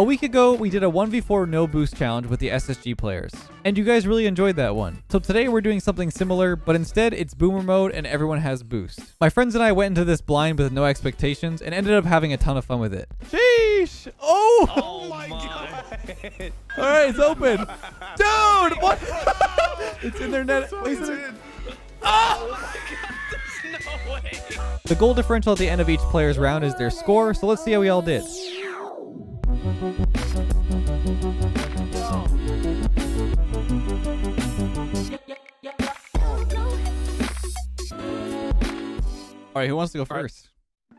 A week ago, we did a 1v4 no boost challenge with the SSG players, and you guys really enjoyed that one. So today we're doing something similar, but instead it's boomer mode and everyone has boost. My friends and I went into this blind with no expectations and ended up having a ton of fun with it. Sheesh! Oh! Oh my god. All right, it's open. Dude, what? it's in their net. Wait, is ah! it- No way. The goal differential at the end of each player's round is their score, so let's see how we all did. All right, who wants to go first?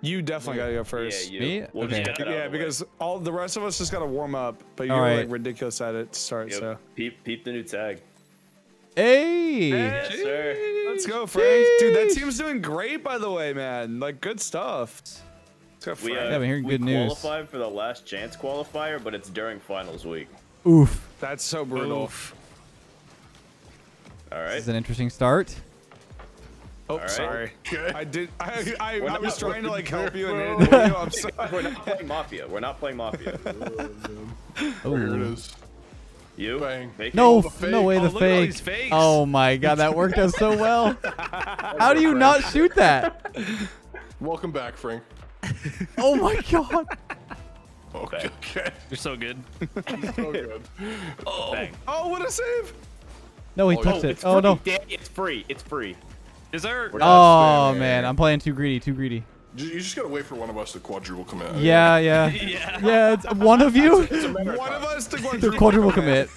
You definitely gotta go first. Yeah, you. Me? We'll just Okay. get Yeah, of way. because all the rest of us just gotta warm up, but you're All right. like ridiculous at it to start. Yep. So Peep, peep the new tag. Hey! Yes, sir. let's go, Frank. Dude, that team's doing great, by the way, man. Like good stuff. Let's go, We, Frank. uh, Yeah, I'm hearing we good news. qualified for the last chance qualifier, but it's during finals week. Oof. That's so brutal. All right, This is an interesting start. Oh, right. sorry. Okay. I did. I, I, We're I not was trying to like help you, Bro. and it, I'm sorry. We're not playing Mafia. We're not playing Mafia. Oh. Here it is. You? Bang. Fake No, fake. no way, Oh, the look at all fake. fakes. Oh my god, that worked out so well. How do you not shoot that? Welcome back, Frank. Oh my god. Okay. okay. You're so good. So good. Oh. Bang. Oh, what a save! No, he Oh, touched Oh, it. Oh free. no. Damn, it's free. It's free. Is there? We're oh, not- Oh man, I'm playing too greedy, too greedy. Ju- You just gotta wait for one of us to quadruple commit. Yeah, yeah. Yeah. Yeah, it's one of you. One of us to The quadruple, quadruple commit.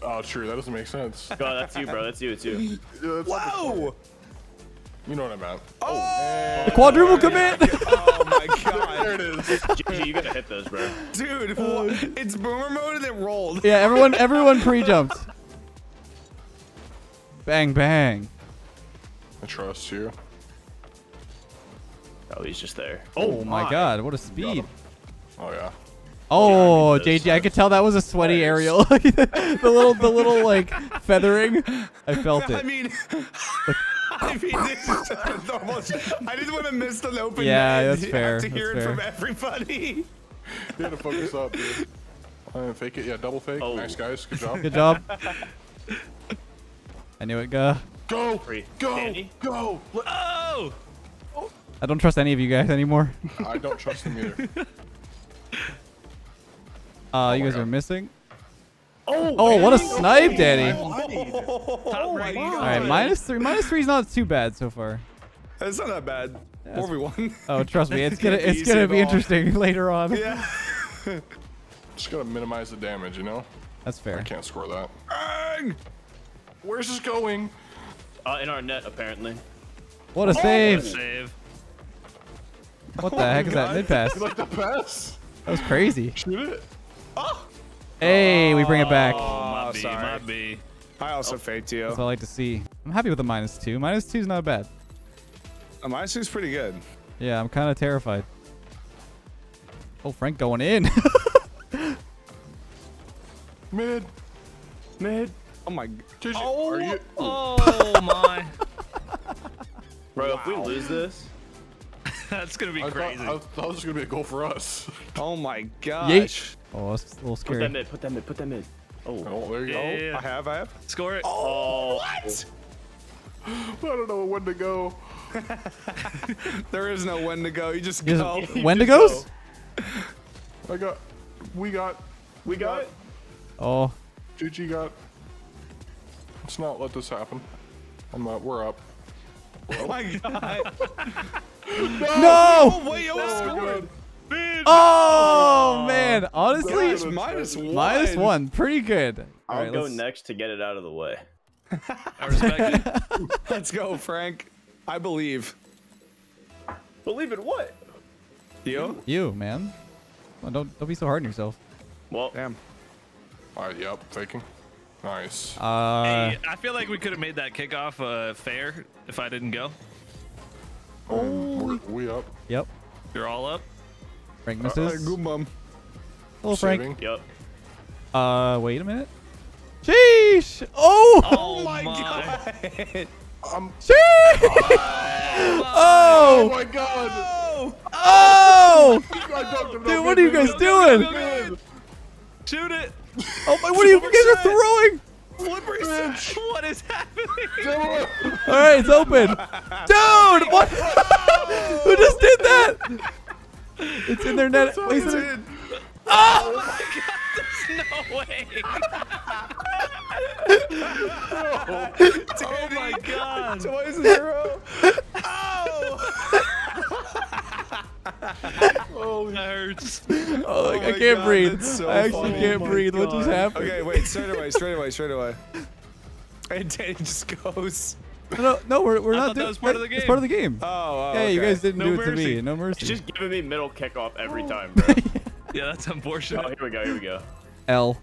Oh, true. That doesn't make sense. Yeah, Oh, that's you, bro. That's you. It's you. that's Whoa! You know what I meant. Oh, The quadruple commit. oh my god. There it is. GG, you gotta hit those, bro. dude! what? It's boomer mode and it rolled. yeah, everyone, everyone pre-jumped. Bang, bang. I trust you. Oh, he's just there. Oh, oh my god, what a speed. Oh yeah. Oh, Yeah, I mean, JJ, I could tell that was a sweaty aerial. the little, the little like feathering. I felt I it. mean, I mean, this is just normal. I didn't want to miss the open. Yeah, that's fair, Have to that's hear it fair. from everybody. You had to focus up, dude. Uh, fake it. Yeah, double fake. Oh. Nice guys. Good job. Good job. I knew it, guh. Go. Free. Go. Danny? Go. Let- Oh! I don't trust any of you guys anymore. I don't trust him either. Uh, you guys God. are missing. Oh, Oh, what a snipe, Danny. Oh my god. All right, minus three. Minus three is not too bad so far. It's not that bad. Four v one. Oh, trust me, it's gonna gonna be it's gonna at be interesting later on. Yeah. Just gotta minimize the damage, you know? That's fair. I can't score that. Bang! Where's this going? Uh, in our net, apparently. What a save! Save. What the heck is that mid pass? You like the pass? That was crazy. Shoot it. Hey, we bring it back. Oh, oh my Oh, B, sorry. my B. I also oh, faked you. That's what I like to see. I'm happy with the minus two. Minus two is not bad. A My is pretty good. Yeah, I'm kind of terrified. Oh, Frank going in. Mid. Mid. Oh my. JJ, Oh. are you? Oh, oh my. Bro, if we lose this, That's gonna be I thought, crazy. I thought this was gonna be a goal for us. Oh my gosh. Yeet. oh, that's a little scary. put that scary. mid. Put that mid. Put that mid. Oh. Oh, there you Yeah, go. yeah, yeah. I have. I have. Score it. Oh. oh. What? I don't know when to go. There is no when to go. You just You go. guys- Wendigos? I got. We got. We got it. Oh, GG got. Let's not let this happen. I'm not. We're up. Oh my god. No! Oh wait, you almost. Oh man, honestly, Gosh, minus one. minus one, pretty good. All I'll right, go let's- next to get it out of the way. I respect it. Let's go, Frank. I believe. Believe in what? You? You man, Come on, don't don't be so hard on yourself. Well, Damn. Alright. Yep. Faking. Nice. Uh, Hey, I feel like we could have made that kickoff uh, fair if I didn't go. Um, we're, we up. yep. You're all up. Frank Uh, misses. good mom. Hello, Frank. Saving. yep. Uh, wait a minute. Sheesh! Oh! Oh, my my god. Um. Sheesh! Oh Oh! my god. Oh! Oh! I dunked no Dude, what are you guys good, doing? good, Shoot it. Oh my! What are you guys are throwing? Slippery switch. What is happening? All right, it's open. Dude, what? Who just did that? It's in their net. Wait, is it- ah! Oh my god, there's no way. oh my god. Twice in a row. Oh. Oh, that hurts. Oh, like, I oh can't God, breathe. so I actually funny. can't Oh my breathe. What just God. happened? Okay, wait, straight away, straight away, straight away. And Danny just goes. No, no, we're, we're I not thought that doing was part of the game. It's part of the game. Oh, oh yeah, you guys didn't No do it to me. No mercy. It's just giving me middle kickoff Oh. every time, bro. Yeah, that's oh, unfortunate. here we go, here we go. L.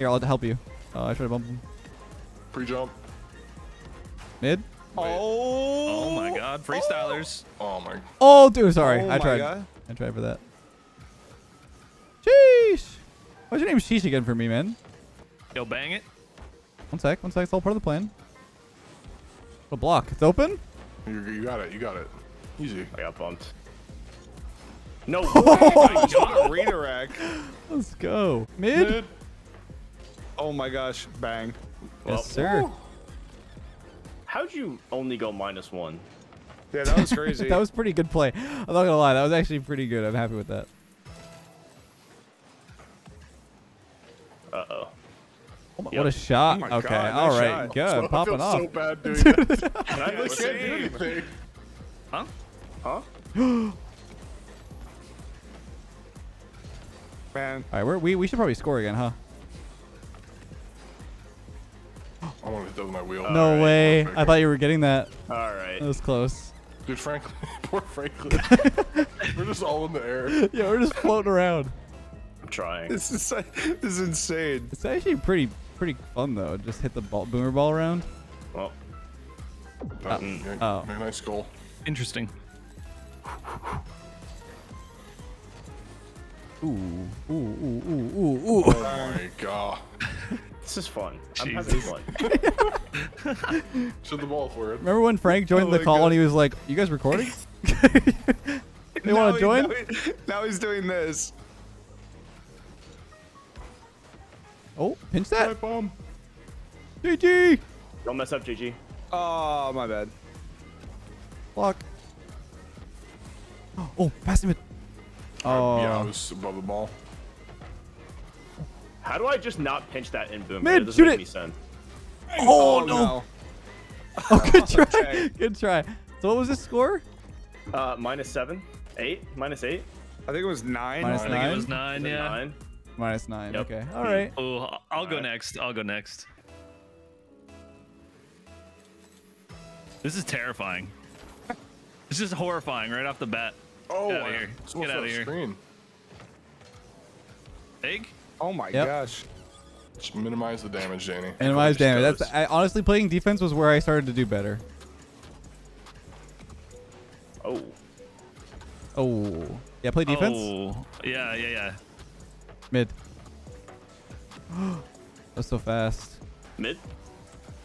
Here, I'll help you. Oh, I should have bumped him. Pre-jump. Mid. Oh oh. oh. oh my god, freestylers. Oh my. God. Oh, dude, sorry. Oh I tried. God. I tried for that. Sheesh. What's your name Sheesh again for me, man? Yo, bang it. One sec. One sec. It's all part of the plan. A block. It's open. You, you got it. You got it. Easy. I got bumped. No Oh, redirect. Let's go. Mid. Oh my gosh, bang. Well, Yes, sir. How'd you only go minus one? Yeah, that was crazy. that was pretty good play. I'm not gonna lie. That was actually pretty good. I'm happy with that. Uh oh. Oh my- Yep. What a shot. Oh my okay. God, all nice right. shot. Good. I Popping feel off. so bad doing that. Can I I can't do anything. Huh? Huh? Man. All right. We're, we we should probably score again, huh? No right, way. I thought you were getting that. All right. That was close. Dude, Franklin. Poor Franklin. We're just all in the air. Yeah, we're just floating around. I'm trying. This is this is insane. It's actually pretty pretty fun though. Just hit the ball, boomer ball around. Well, That- Mm. Oh. very nice goal. Interesting. Ooh, ooh, ooh, ooh, ooh, ooh. Oh my god. This is fun. I'm Jesus. having fun. Shoot the ball for it. Remember when Frank joined Oh the call God. and he was like, "You guys recording? they Now want to join?" Now, he- now he's doing this. Oh, pinch that. bomb. GG. Don't mess up, GG. Oh, ah, my bad. Block. Oh, pass him it. Oh, Yeah, I was above the ball. How do I just not pinch that in boom? Mid, it doesn't shoot make it. any sense. oh, no. Oh, good try. Okay. Good try. So what was this score? Uh, minus seven, eight, minus eight, I think it was nine. Minus I think Nine? it was nine, Is it yeah. nine. Minus nine. Yep. Okay. All right. Oh, I'll go Alright. next. I'll go next. This is terrifying. It's just horrifying right off the bat. Oh, Get outta I- here. Get almost outta on the here. Screen. Egg? Oh my Yep. gosh. Just minimize the damage, Danny. Minimize damage. goes. That's I, honestly playing defense was where I started to do better. Oh, Oh, yeah. Play defense. Oh, yeah, yeah, yeah. Mid. That's so fast. mid.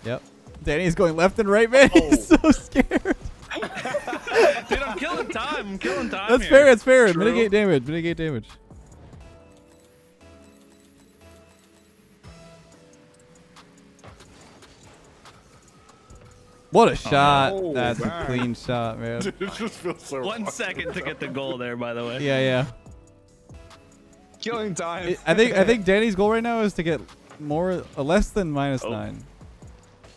Yep. Danny's going left and right, man. He's oh. so scared. Dude, I'm killing time. I'm killing time. That's here. fair. That's fair. True. Mitigate damage. Mitigate damage. What a shot. Oh, That's a clean shot, man. Dude, it just feels so. One fun. second to get the goal there, by the way. Yeah, yeah. Killing time. I think I think Danny's goal right now is to get more uh, less than minus Oh. nine.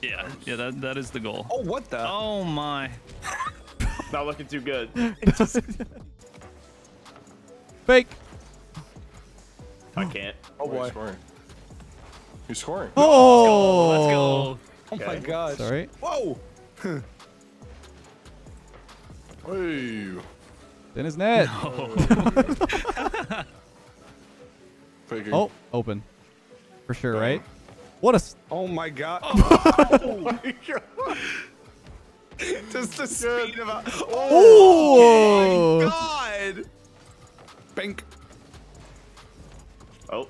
Yeah, yeah, that, that is the goal. Oh, what the? Oh my. Not looking too good. Fake. I can't. Oh, He's boy. scoring. He's scoring. Oh. Let's go. Oh, my Okay. gosh. Sorry. Whoa. Hey. In his net. Faking. Oh, open. For sure, right? What a. s- Oh, my God. Oh my god. Just the speed of a. Oh. God. Bink. Oh,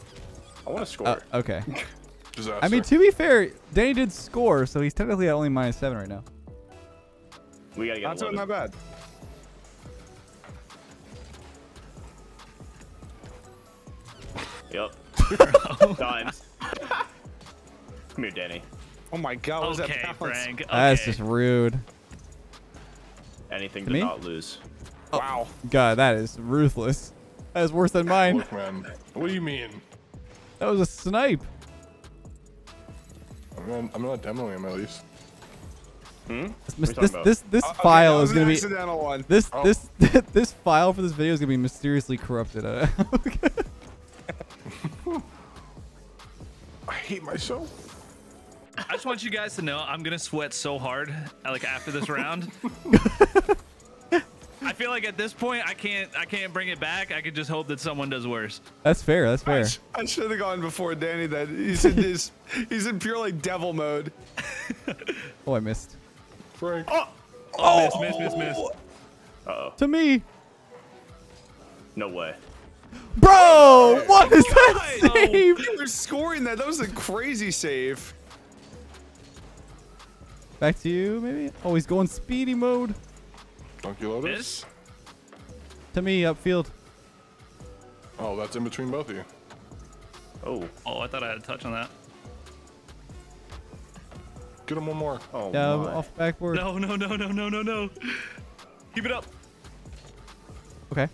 I want to score. Uh, okay. Disaster. I mean, to be fair, Danny did score, so he's technically at only minus seven right now. we gotta get Not doing 11. that bad. Yep. Times. Come here, Danny. Oh my god, what was Okay, that? Frank. Okay. That's just rude. Anything To to me? not lose. Oh, wow. God, that is ruthless. That is worse than mine. Look, man. What do you mean? That was a snipe. I'm not, I'm not demoing him at least. Hmm? This What are you this this, this Okay, file that is was gonna be accidental one. this Oh. this this file for this video is gonna be mysteriously corrupted. I hate myself. I just want you guys to know I'm gonna sweat so hard, uh, like after this round. I feel like at this point I can't I can't bring it back. I could just hope that someone does worse. that's fair. That's I, fair. sh- I should have gone before Danny. That he's in this. he's in pure like devil mode. Oh, I missed. Frank. Oh, oh miss, miss, miss, miss. Oh. Uh-oh. To me, No way. bro. What is that God! save? Oh. You were scoring that. That was a crazy save. Back to you, maybe. Oh, he's going speedy mode. Donkey Lotus. Miss? To me, upfield. Oh, that's in between both of you. Oh. Oh, I thought I had a touch on that. Get him one more. Oh Yeah, my. off backboard. No, no, no, no, no, no, no. Keep it up. Okay.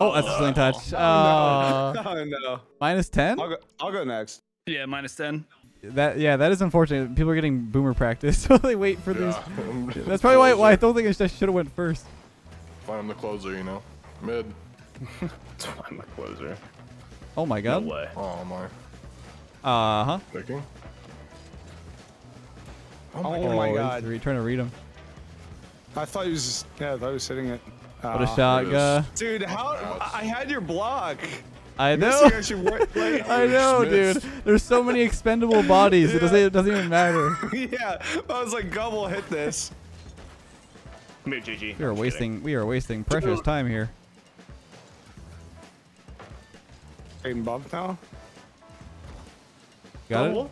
Oh, that's a sling touch. Uh, Oh no. minus ten. I'll go. I'll go next. Yeah, minus 10. That yeah, that is unfortunate. People are getting boomer practice, so they wait for these. That's probably why, why I don't think I should have went first. Find him the closer, you know. Mid. I'm a closer. Oh my god. No god. way. Oh my. Uh huh. Thinking. Oh, Oh my he's god. re- trying to read him. I thought he was. Just, yeah, I thought he was hitting it. What a Ah. shot, guy. Dude, how? I I had your block. I know. thing actually worked. Like, I know, dude. There's so many expendable bodies. It doesn't. It doesn't even matter. yeah, I was like, Gobble hit this. Come here, GG. We are I'm just wasting. We are wasting precious time here. Getting bumped now. Got kidding. it.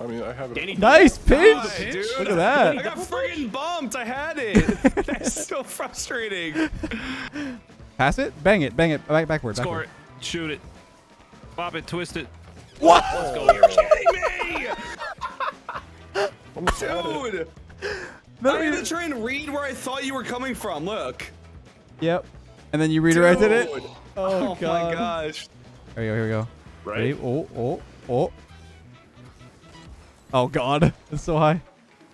I mean, I have it. Danny. Nice pinch. Nice, dude. Look at that. I got friggin' bumped. I had it. That's so frustrating. Pass it. Bang it. Bang it. Back backward. Score backward. it. Shoot it. Pop it. Twist it. What? Let's go. kidding me? Almost had it. Dude. No, I had you- to try and read where I thought you were coming from. Look. Yep. And then you redirected it. Oh, Oh, god. my gosh. Here we go. Here we go. Right? Ready? Oh, oh, oh. Oh god, it's so high.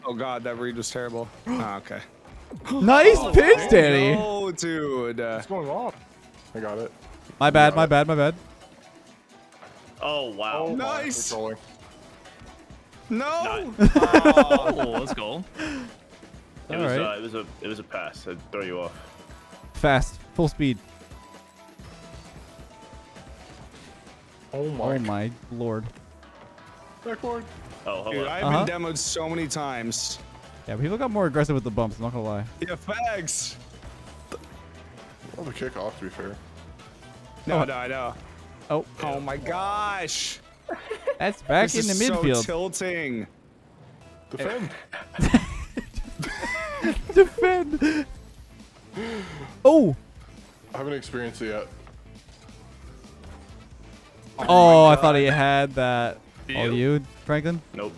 Oh god, that read was terrible. Ah, okay. Nice pitch, Danny. Oh, dude. What's going on? I got it. My bad, my bad, my bad. Oh, wow. Oh, Nice. we're trolling. no. Oh, let's go. It All was, right. uh, it was a it was a pass. I'd throw you off. Fast, full speed. Oh my. Oh my lord. Backboard. Oh, hello. Dude, I've Uh-huh. been demoed so many times. Yeah, people got more aggressive with the bumps. I'm not gonna lie. Yeah, fags. Well, the kickoff, to be fair. No, Oh. no, I know. Oh, Oh my gosh. that's back this in the midfield. so tilting. Defend. Defend. Oh. I haven't experienced it yet. Oh, oh I thought he had that. Oh, You. you, Franklin? Nope.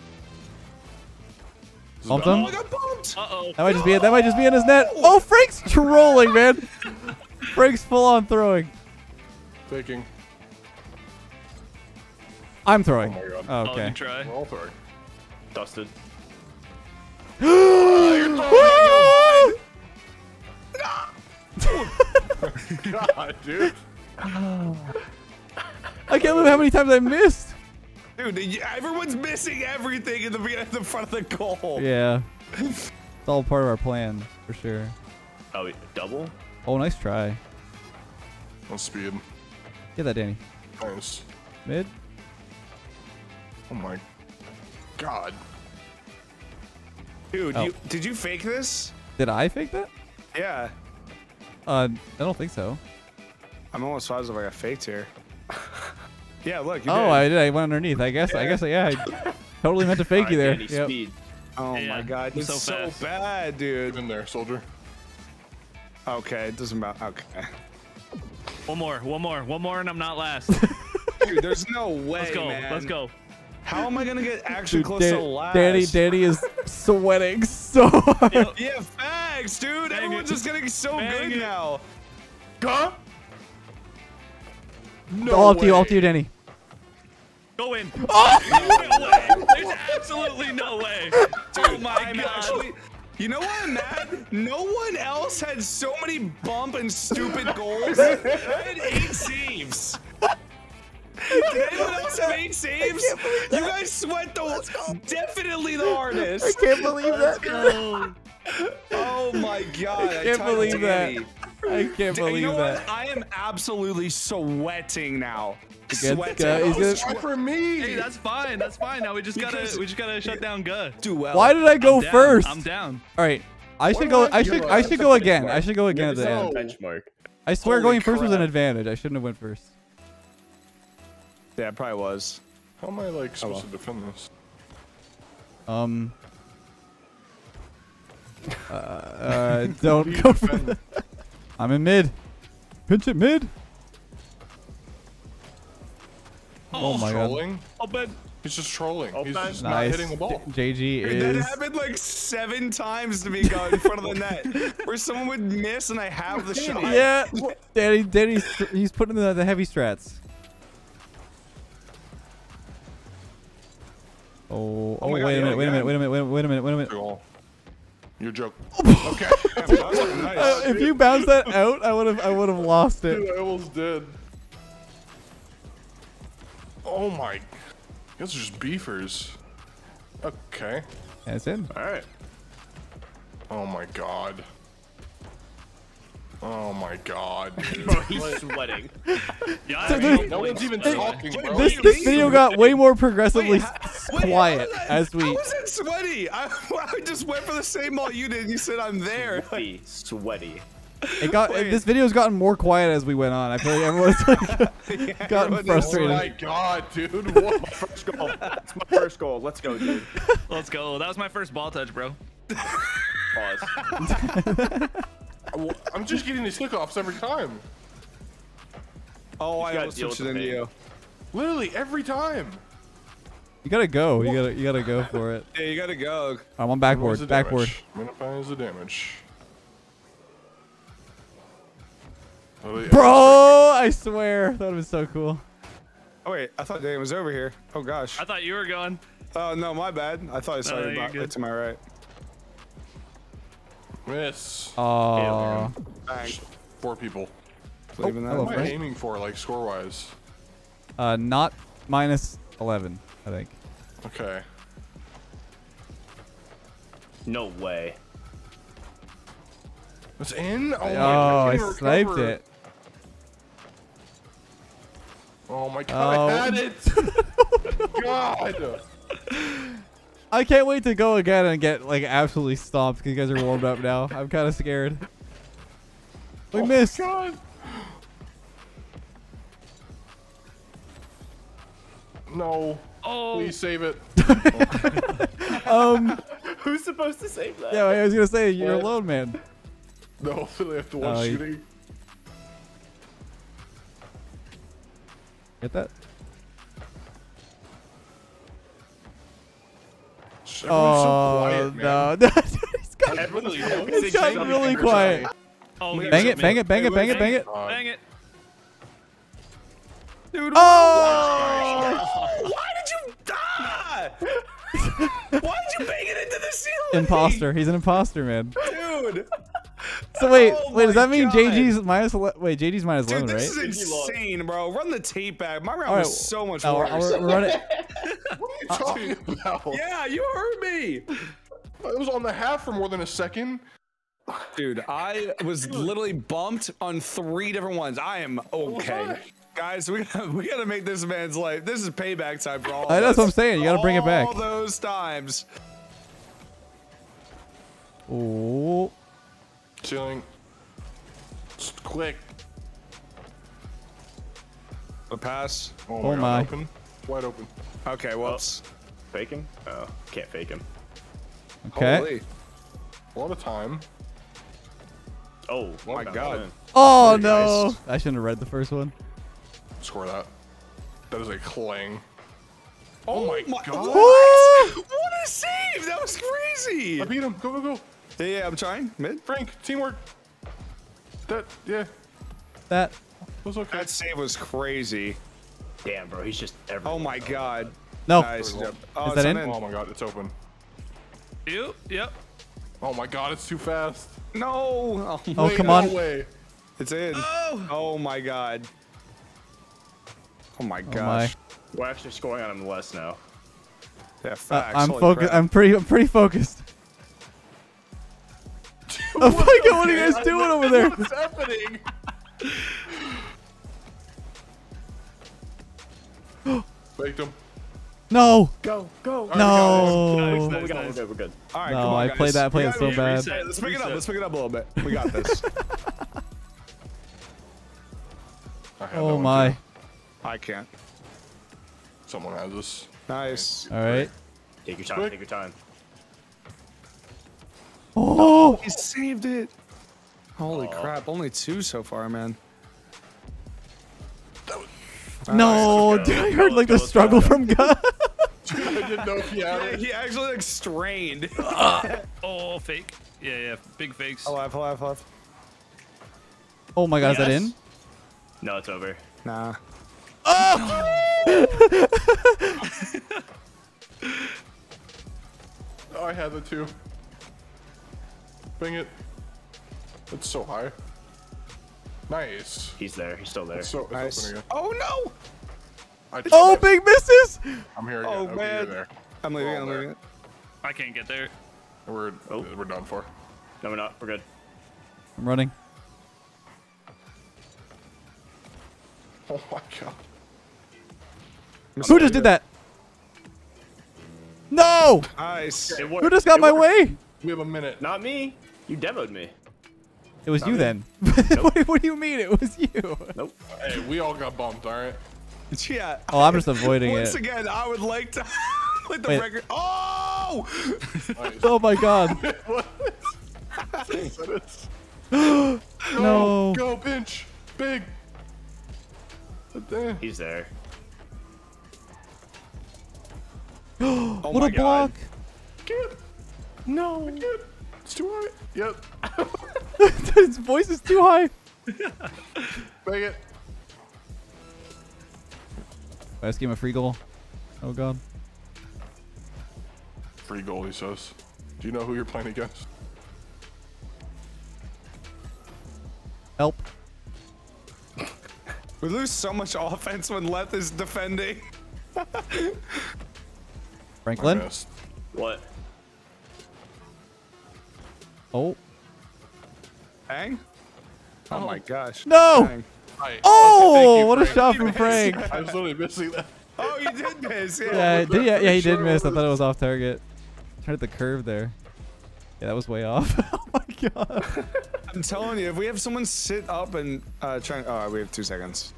This Bumped him? Oh, I got bumped. Uh-oh. That might just be it. That might just be in his net. Oh, Frank's trolling, man. Frank's full on throwing. Faking. I'm throwing. Oh my god. Oh, okay. good try. We're all throwing. Dusted. oh, God, dude. I can't believe how many times I missed. Dude, everyone's missing everything in the be- at the front of the goal. Yeah. It's all part of our plan, for sure. Oh, double? Oh, nice try. On speed. Get that, Danny. Nice. Mid. Oh my god. Dude, Oh. you, did you fake this? Did I fake that? Yeah. Uh, I don't think so. I'm almost positive I got faked here. yeah, look. You Oh, did. I did. I went underneath. I guess. I guess. Yeah. I totally meant to fake you there. Danny, Yep. speed. Oh Yeah, my god, it's so so, fast. bad, Get dude. in there, soldier. Okay, it doesn't matter. Okay. One more, one more, one more, and I'm not last. Dude, there's no way, Let's go, man. let's go. How am I gonna get actually Dude, close Dan- to last? Danny, Danny is sweating so hard. Yeah, facts, dude. Bang Everyone's it. just getting so Bang good it. now. Go. No all up to you, all up to you, Danny. Go in. Oh! no way. There's absolutely no way. oh my I'm god. actually. You know what I'm mad? No one else had so many bump and stupid goals. I had eight saves. Did anyone else have eight saves? You guys sweat the definitely the hardest. I can't believe that. Go. Oh my god! I can't typed believe that. I can't D- believe you know that. what? I am absolutely sweating now. Against Sweating. he's gonna- Try for me. Hey, that's fine. That's fine. Now we just gotta Because- we just gotta shut down Guh. do well. Why did I go I'm first? I'm down. All right. I should go. I I should. I should go again. I should go again at the end. benchmark. I swear, going first was an advantage. I shouldn't have went first. Yeah, it probably was. How am I like supposed to defend this? Um. Uh, uh don't go for. I'm in mid. Pinch it mid. Oh, my god. trolling? Open. He's just trolling. He's Open. just not hitting the ball. JG Dude, that is. happened like seven times to me going in front of the net, where someone would miss and I have the shot. Yeah, Danny. Danny's he's putting the, the heavy strats. Oh, oh, my God, wait a yeah, minute, wait a minute, wait a minute, wait a minute, wait a minute, wait a minute. Your joke. okay. nice. Uh, if you bounced that out, I would have, I would have lost it. Dude, I almost did. Oh my. You guys are just beefers. Okay. That's in. All right. Oh my god. Oh my god, dude. Bro, he's sweating. Yeah, I Dude, mean, no one's even talking, bro. This this video got way more progressively Wait, s- Wait, quiet was as we. How was it sweaty? I, I just went for the same ball you did. and You said I'm there. Sweaty. Sweaty. It got Wait. this video's gotten more quiet as we went on. I feel like everyone's like gotten everyone is- Oh frustrated. my god, dude. What? First goal. That's my first goal. Let's go, dude. let's go. That was my first ball touch, bro. Pause. I'm just getting these kickoffs every time. Oh, I gotta almost switched it into you. Literally every time. You gotta go. You gotta you gotta go for it. Yeah, you gotta go. I'm on Minimize backboard. the Backboard. damage. Minimize the damage. Literally Bro, I swear that would have been so cool. Oh wait, I thought Danny was over here. Oh gosh. I thought you were going. Oh no, my bad. I thought I saw No, you you're back good. to my right. every- Miss. Oh, Bang. Four people. Leaving that. What am I Frank. aiming for, like, score-wise? uh, not minus 11, I think. Okay. No way. It's in? Oh, Oh, God, I can't sniped recover. it. Oh my god, Oh. I had it! god! I can't wait to go again and get like absolutely stomped because you guys are warmed up now. I'm kind of scared. We Oh my missed. God. No. Oh, Please save it. Um, Who's supposed to save that? yeah, I was gonna say you're What? alone, man. No, they have to watch Oh, you- shooting. Get that? Everyone's Oh so uh, quiet, man. no! He's got- Everyone's It's focusing gotten really quiet. oh, Bang it! Bang it! Bang it! Bang it! Bang it! God. Bang it. Dude, Oh! why did you die? why did you bang it into the ceiling? Imposter. He's an imposter, man. Dude. So wait, Oh wait. Does that mean God. JG's minus? Wait, JG's minus Dude, eleven, this right? is insane, bro. Run the tape back. My round All right, was so much Oh, worse. we're, we're running. What are you talking about? yeah, you heard me. It was on the half for more than a second. Dude, I was literally bumped on three different ones. I am okay. Why? Guys, we gotta, we gotta make this man's life. This is payback time for all. Uh, of that's what I'm saying, you gotta bring it back. All those times. Oh, Ceiling. Just quick. The pass. Oh, Oh my, my. Open. Wide open. Okay, whoops. Faking? Oh, can't fake him. okay. Holy. A lot of time. Oh, my God. in. Oh Very no! nice. I shouldn't have read the first one. Score that. That is a clang. Oh, oh my, god. What? What a save! That was crazy. I beat him. Go, go, go. Yeah, yeah, I'm trying. Mid. Frank, teamwork. That, yeah, That. was okay. That save was crazy. Damn, bro, he's just everywhere. Oh my god. No. Nice. Is Oh, that it's in? Oh my god, it's open. Yep. Yep. Oh my god, it's too fast. No. Oh, Oh, Wait, come no on. way. It's in. Oh. Oh my god. Oh my Oh my. gosh. We're actually scoring on him less now. Yeah, Uh, facts. I'm focused. I'm pretty. I'm pretty focused. Oh my god! What are you guys doing over there? What's happening? Baked him. No. Go, go. No. Nice, Oh. nice, we got it, we're good, we're good. All right, No, come on, I guys. played that- We played so re- bad. reset. Let's pick it up. Let's pick it up a little bit. We got this. I had oh that Oh one, my. too. I can't. Someone has this. Nice. All right. Take your time, Quick. take your time. Oh. He saved it. Holy oh. crap! Only two so far, man. No, Let's dude, I heard like the struggle let's go. from God. I didn't know if he had it. he actually like strained. Uh. Oh, fake. Yeah, yeah. Big fakes. alive, alive, alive. Oh my god, is that in? No, it's over. Nah. Oh, I had the too. Bring it. It's so high. Nice. He's there, he's still there. It's so it's Nice. Oh no! I Oh, big misses. I'm here oh, again. Oh, okay, man. There. I'm leaving. I'm there. leaving. I can't get there. We're Oh. we're done for. No, we're not, we're good. I'm running. Oh my god. Who just did that? No! Nice. Who just got my way? We have a minute. Not me. You demoed me. It was you then. what, do- what do you mean it was you? Nope. Hey, we all got bumped, all right? Yeah. Oh, I'm just avoiding Once it. Once again, I would like to let the Wait. record. Oh! Oh my god. Go, No. Go, pinch. Big. Eh. He's there. Oh what my a God. block. Get. No. Get. It's too high. Yep. His voice is too high. Bang it. I just gave him a free goal. Oh god. Free goal, he says. Do you know who you're playing against? Help. We lose so much offense when Leth is defending. Franklin. What? Oh. Hang? Oh, my gosh. No! Bang. Hi. Oh, thank you, what a shot from Frank. I was literally missing that. Oh, you did miss. Yeah. Yeah, did, yeah, yeah, he did Sure miss. I thought it was off target. Tried at the curve there. Yeah, that was way off. oh my god. I'm telling you, if we have someone sit up and uh, try. Oh, we have two seconds.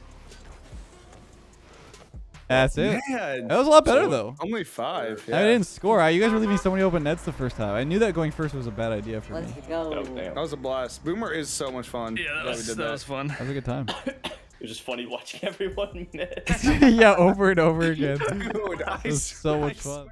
That's it. Man. That was a lot better though. Only five. I didn't score. I, you guys were leaving so many open nets the first time. I knew that going first was a bad idea for me. Let's go. Oh, damn. That was a blast. Boomer is so much fun. Yeah, that, was, did that was fun. That was a good time. It was just funny watching everyone miss. yeah, over and over again. Dude, I It was so much swear. fun.